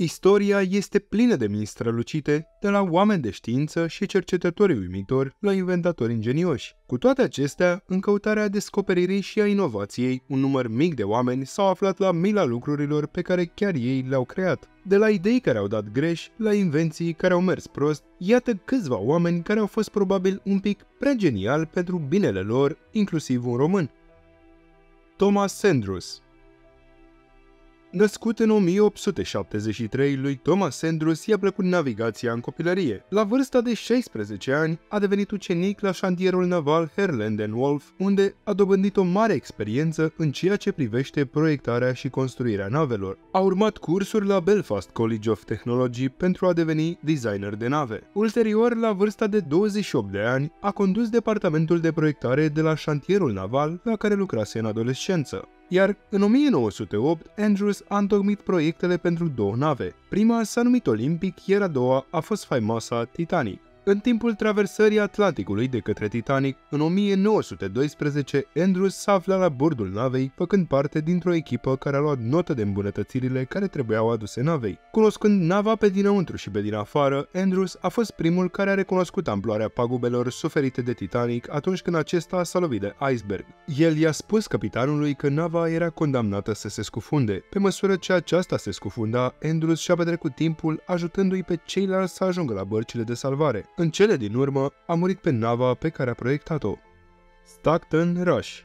Istoria este plină de mii strălucite, de la oameni de știință și cercetători uimitori la inventatori ingenioși. Cu toate acestea, în căutarea descoperirii și a inovației, un număr mic de oameni s-au aflat la mila lucrurilor pe care chiar ei le-au creat. De la idei care au dat greș, la invenții care au mers prost, iată câțiva oameni care au fost probabil un pic prea genial pentru binele lor, inclusiv un român. Thomas Sandrus Născut în 1873, lui Thomas Andrews i-a plăcut navigația în copilărie. La vârsta de 16 ani, a devenit ucenic la șantierul naval Herland Wolf, unde a dobândit o mare experiență în ceea ce privește proiectarea și construirea navelor. A urmat cursuri la Belfast College of Technology pentru a deveni designer de nave. Ulterior, la vârsta de 28 de ani, a condus departamentul de proiectare de la șantierul naval la care lucrase în adolescență iar în 1908 Andrews a întocmit proiectele pentru două nave. Prima s-a numit Olympic, iar a doua a fost faimoasa Titanic. În timpul traversării Atlanticului de către Titanic, în 1912, Andrews s-a aflat la bordul navei, făcând parte dintr-o echipă care a luat notă de îmbunătățirile care trebuiau aduse navei. Cunoscând nava pe dinăuntru și pe din afară, Andrews a fost primul care a recunoscut amploarea pagubelor suferite de Titanic atunci când acesta s-a lovit de iceberg. El i-a spus capitanului că nava era condamnată să se scufunde. Pe măsură ce aceasta se scufunda, Andrews și-a petrecut timpul ajutându-i pe ceilalți să ajungă la bărcile de salvare. În cele din urmă, a murit pe nava pe care a proiectat-o. Stockton Rush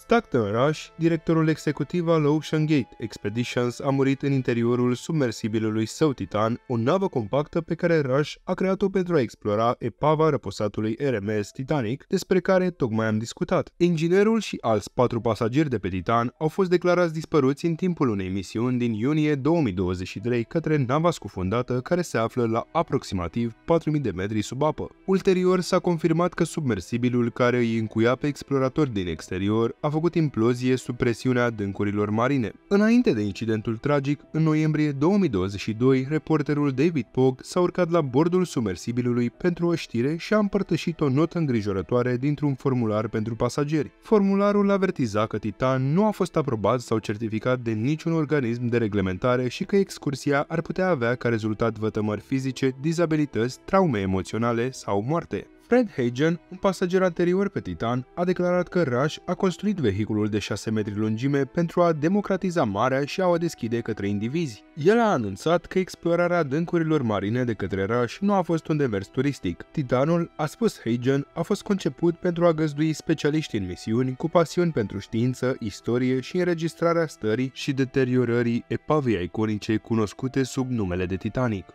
Stockton Rush, directorul executiv al Ocean Gate Expeditions, a murit în interiorul submersibilului său Titan, o navă compactă pe care Rush a creat-o pentru a explora epava răposatului RMS Titanic, despre care tocmai am discutat. Inginerul și alți patru pasageri de pe Titan au fost declarați dispăruți în timpul unei misiuni din iunie 2023 către nava scufundată care se află la aproximativ 4000 de metri sub apă. Ulterior s-a confirmat că submersibilul care îi încuia pe exploratori din exterior a făcut implozie sub presiunea adâncurilor marine. Înainte de incidentul tragic, în noiembrie 2022, reporterul David Pog s-a urcat la bordul submersibilului pentru o știre și a împărtășit o notă îngrijorătoare dintr-un formular pentru pasageri. Formularul avertiza că Titan nu a fost aprobat sau certificat de niciun organism de reglementare și că excursia ar putea avea ca rezultat vătămări fizice, dizabilități, traume emoționale sau moarte. Fred Hagen, un pasager anterior pe Titan, a declarat că Rush a construit vehiculul de 6 metri lungime pentru a democratiza marea și a o deschide către indivizi. El a anunțat că explorarea adâncurilor marine de către Rush nu a fost un demers turistic. Titanul, a spus Hagen, a fost conceput pentru a găzdui specialiști în misiuni cu pasiuni pentru știință, istorie și înregistrarea stării și deteriorării epavei iconice cunoscute sub numele de Titanic.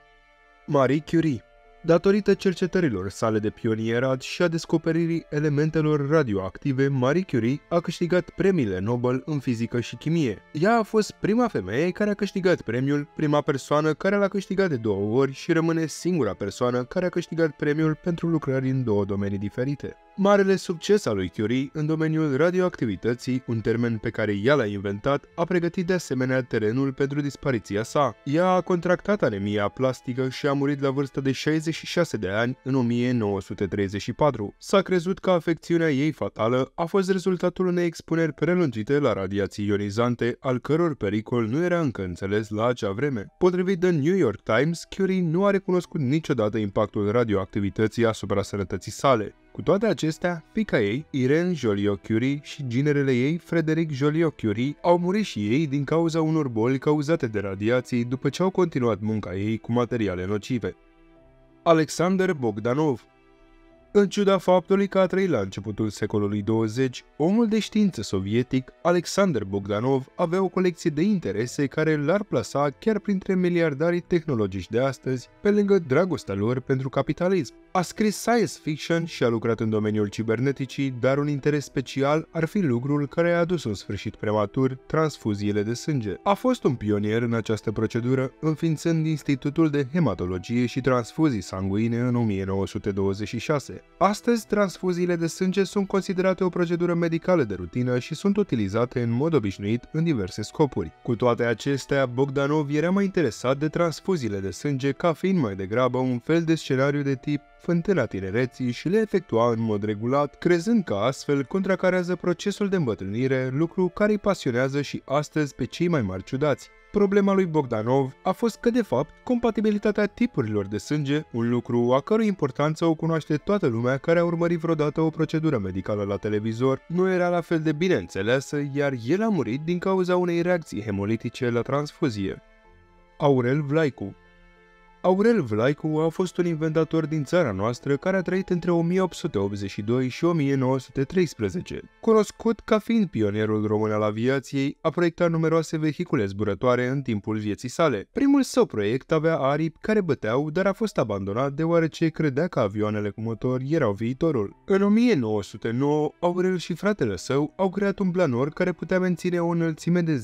Marie Curie Datorită cercetărilor sale de pionierat și a descoperirii elementelor radioactive, Marie Curie a câștigat premiile Nobel în fizică și chimie. Ea a fost prima femeie care a câștigat premiul, prima persoană care l-a câștigat de două ori și rămâne singura persoană care a câștigat premiul pentru lucrări în două domenii diferite. Marele succes al lui Curie în domeniul radioactivității, un termen pe care ea l-a inventat, a pregătit de asemenea terenul pentru dispariția sa. Ea a contractat anemia plastică și a murit la vârstă de 66 de ani în 1934. S-a crezut că afecțiunea ei fatală a fost rezultatul unei expuneri prelungite la radiații ionizante, al căror pericol nu era încă înțeles la acea vreme. Potrivit de New York Times, Curie nu a recunoscut niciodată impactul radioactivității asupra sănătății sale. Cu toate acestea, fica ei, Irene Joliot-Curie și ginerele ei, Frederic Joliot-Curie, au murit și ei din cauza unor boli cauzate de radiații după ce au continuat munca ei cu materiale nocive. Alexander Bogdanov în ciuda faptului că a trăit la începutul secolului 20, omul de știință sovietic Alexander Bogdanov avea o colecție de interese care l-ar plasa chiar printre miliardarii tehnologici de astăzi, pe lângă dragostea lor pentru capitalism. A scris science fiction și a lucrat în domeniul ciberneticii, dar un interes special ar fi lucrul care a adus un sfârșit prematur transfuziile de sânge. A fost un pionier în această procedură, înființând Institutul de Hematologie și Transfuzii Sanguine în 1926. Astăzi, transfuziile de sânge sunt considerate o procedură medicală de rutină și sunt utilizate în mod obișnuit în diverse scopuri. Cu toate acestea, Bogdanov era mai interesat de transfuziile de sânge ca fiind mai degrabă un fel de scenariu de tip fântâna tinereții și le efectua în mod regulat, crezând că astfel contracarează procesul de îmbătrânire, lucru care îi pasionează și astăzi pe cei mai mari ciudați. Problema lui Bogdanov a fost că, de fapt, compatibilitatea tipurilor de sânge, un lucru a cărui importanță o cunoaște toată lumea care a urmărit vreodată o procedură medicală la televizor, nu era la fel de bine înțeleasă, iar el a murit din cauza unei reacții hemolitice la transfuzie. Aurel Vlaicu Aurel Vlaicu a fost un inventator din țara noastră care a trăit între 1882 și 1913. Cunoscut ca fiind pionierul român al aviației, a proiectat numeroase vehicule zburătoare în timpul vieții sale. Primul său proiect avea aripi care băteau, dar a fost abandonat deoarece credea că avioanele cu motor erau viitorul. În 1909, Aurel și fratele său au creat un planor care putea menține o înălțime de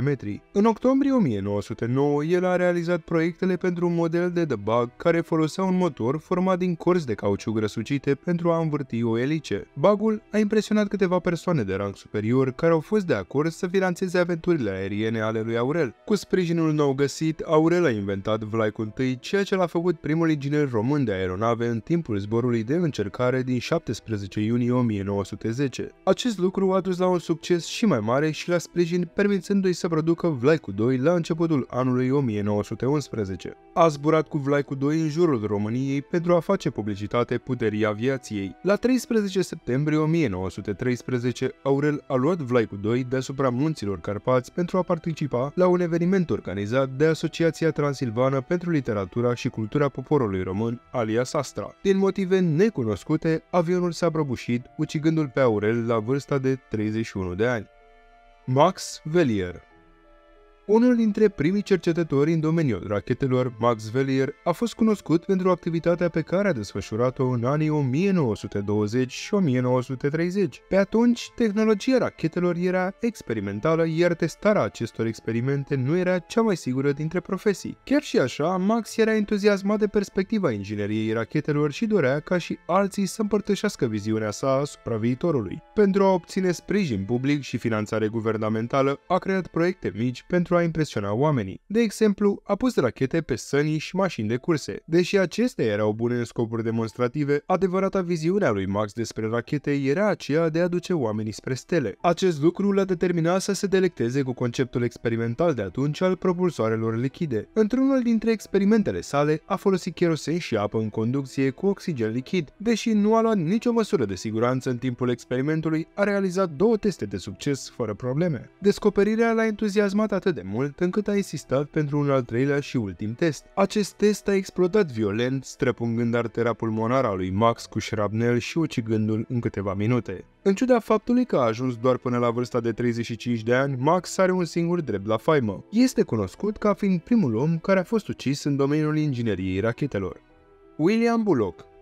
10-15 metri. În octombrie 1909, el a realizat proiectele pentru pentru un model de debug care folosea un motor format din corzi de cauciuc răsucite pentru a învârti o elice. Bugul a impresionat câteva persoane de rang superior care au fost de acord să financeze aventurile aeriene ale lui Aurel. Cu sprijinul nou găsit, Aurel a inventat Vlaicul I, ceea ce l-a făcut primul inginer român de aeronave în timpul zborului de încercare din 17 iunie 1910. Acest lucru a dus la un succes și mai mare și la sprijin permițându-i să producă Vlaicul 2 la începutul anului 1911 a zburat cu Vlaicu 2 în jurul României pentru a face publicitate puterii aviației. La 13 septembrie 1913, Aurel a luat Vlaicu 2 deasupra munților Carpați pentru a participa la un eveniment organizat de Asociația Transilvană pentru Literatura și Cultura Poporului Român, alias Astra. Din motive necunoscute, avionul s-a prăbușit, ucigându-l pe Aurel la vârsta de 31 de ani. Max Velier unul dintre primii cercetători în domeniul rachetelor, Max Velier, a fost cunoscut pentru activitatea pe care a desfășurat-o în anii 1920 și 1930. Pe atunci, tehnologia rachetelor era experimentală, iar testarea acestor experimente nu era cea mai sigură dintre profesii. Chiar și așa, Max era entuziasmat de perspectiva ingineriei rachetelor și dorea ca și alții să împărtășească viziunea sa asupra viitorului. Pentru a obține sprijin public și finanțare guvernamentală, a creat proiecte mici pentru pentru a impresiona oamenii. De exemplu, a pus rachete pe sănii și mașini de curse. Deși acestea erau bune în scopuri demonstrative, adevărata viziunea lui Max despre rachete era aceea de a duce oamenii spre stele. Acest lucru l-a determinat să se delecteze cu conceptul experimental de atunci al propulsoarelor lichide. Într-unul dintre experimentele sale a folosit cherosen și apă în conducție cu oxigen lichid. Deși nu a luat nicio măsură de siguranță în timpul experimentului, a realizat două teste de succes fără probleme. Descoperirea l-a entuziasmat atât de mult încât a insistat pentru un al treilea și ultim test. Acest test a explodat violent, străpungând artera pulmonară a lui Max cu șrabnel și ucigându-l în câteva minute. În ciuda faptului că a ajuns doar până la vârsta de 35 de ani, Max are un singur drept la faimă. Este cunoscut ca fiind primul om care a fost ucis în domeniul ingineriei rachetelor. William Bullock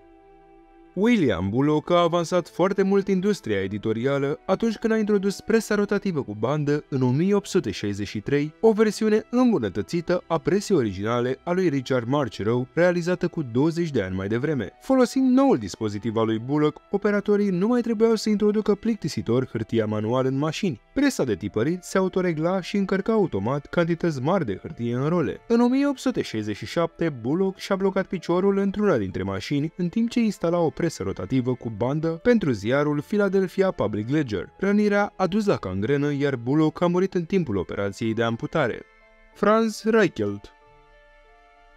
William Bullock a avansat foarte mult industria editorială atunci când a introdus presa rotativă cu bandă în 1863, o versiune îmbunătățită a presei originale a lui Richard Marcherow, realizată cu 20 de ani mai devreme. Folosind noul dispozitiv al lui Bullock, operatorii nu mai trebuiau să introducă plictisitor hârtia manual în mașini. Presa de tipărit se autoregla și încărca automat cantități mari de hârtie în role. În 1867, Bullock și-a blocat piciorul într-una dintre mașini în timp ce instala o presă rotativă cu bandă pentru ziarul Philadelphia Public Ledger. Rănirea a dus la cangrenă, iar Bullock a murit în timpul operației de amputare. Franz Reichelt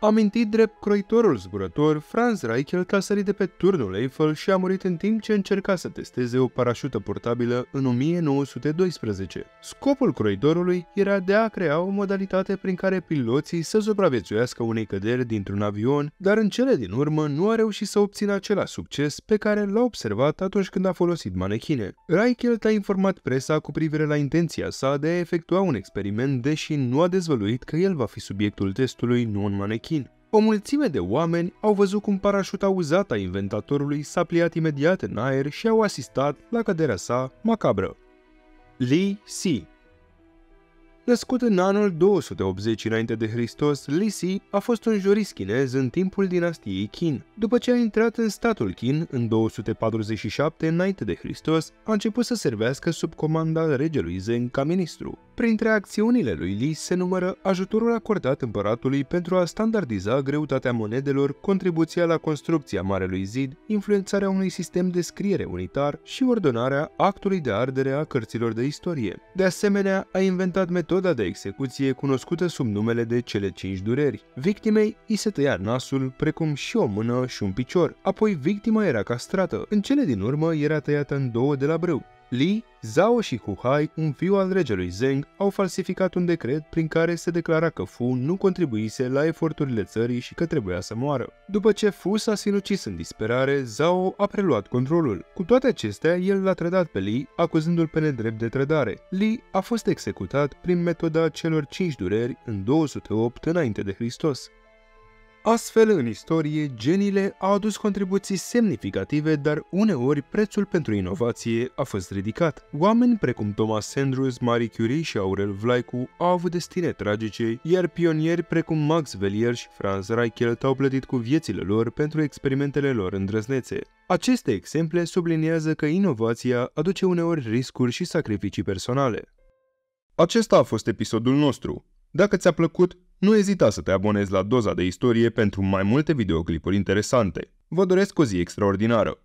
Amintit drept croitorul zburător, Franz Reichelt a sărit de pe turnul Eiffel și a murit în timp ce încerca să testeze o parașută portabilă în 1912. Scopul croitorului era de a crea o modalitate prin care piloții să supraviețuiască unei căderi dintr-un avion, dar în cele din urmă nu a reușit să obțină același succes pe care l-a observat atunci când a folosit manechine. Reichelt a informat presa cu privire la intenția sa de a efectua un experiment, deși nu a dezvăluit că el va fi subiectul testului, nu un manechin. O mulțime de oameni au văzut cum parașuta uzată a inventatorului s-a pliat imediat în aer și au asistat la căderea sa macabră. Li Si Născut în anul 280 înainte de Hristos, Li Si a fost un jurist chinez în timpul dinastiei Qin. După ce a intrat în statul Qin în 247 înainte de Hristos, a început să servească sub comanda regelui Zheng ca ministru. Printre acțiunile lui Li se numără ajutorul acordat împăratului pentru a standardiza greutatea monedelor, contribuția la construcția Marelui Zid, influențarea unui sistem de scriere unitar și ordonarea actului de ardere a cărților de istorie. De asemenea, a inventat metoda de execuție cunoscută sub numele de cele cinci dureri. Victimei îi se tăia nasul, precum și o mână și un picior. Apoi victima era castrată. În cele din urmă era tăiată în două de la brâu. Li, Zhao și Huhai, un fiu al regelui Zeng, au falsificat un decret prin care se declara că Fu nu contribuise la eforturile țării și că trebuia să moară. După ce Fu s-a sinucis în disperare, Zhao a preluat controlul. Cu toate acestea, el l-a trădat pe Li, acuzându-l pe nedrept de trădare. Li a fost executat prin metoda celor cinci dureri în 208 înainte de Hristos. Astfel, în istorie, geniile au adus contribuții semnificative, dar uneori prețul pentru inovație a fost ridicat. Oameni precum Thomas Andrews, Marie Curie și Aurel Vlaicu au avut destine tragice, iar pionieri precum Max Velier și Franz Reichelt au plătit cu viețile lor pentru experimentele lor îndrăznețe. Aceste exemple subliniază că inovația aduce uneori riscuri și sacrificii personale. Acesta a fost episodul nostru. Dacă ți-a plăcut, nu ezita să te abonezi la Doza de Istorie pentru mai multe videoclipuri interesante. Vă doresc o zi extraordinară!